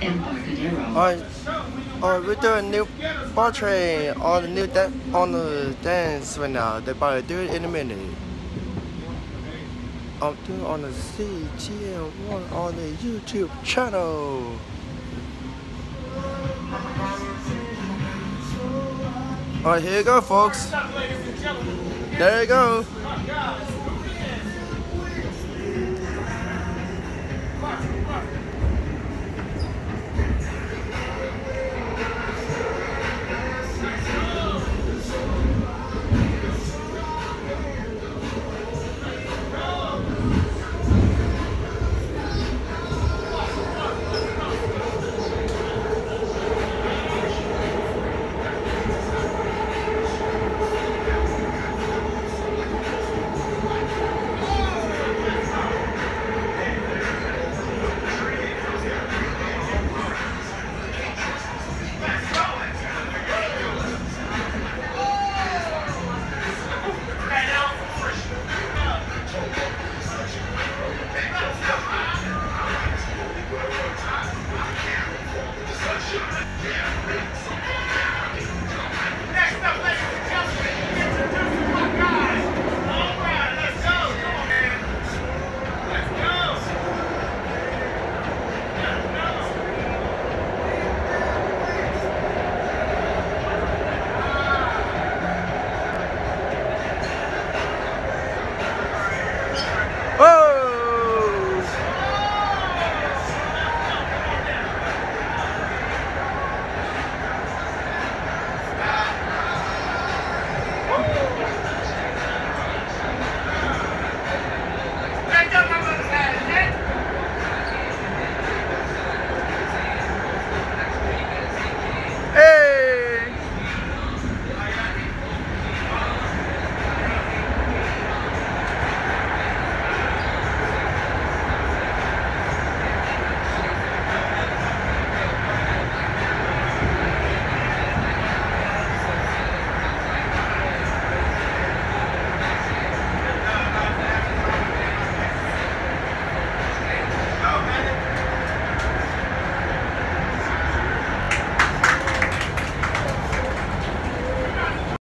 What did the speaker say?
Embarcadero. Alright, oh, alright, oh, we're doing a new Bart train on the new on the dance right now. They probably do it in a minute. I'm doing on the CGL one on the YouTube channel. Alright, here you go, folks. There you go.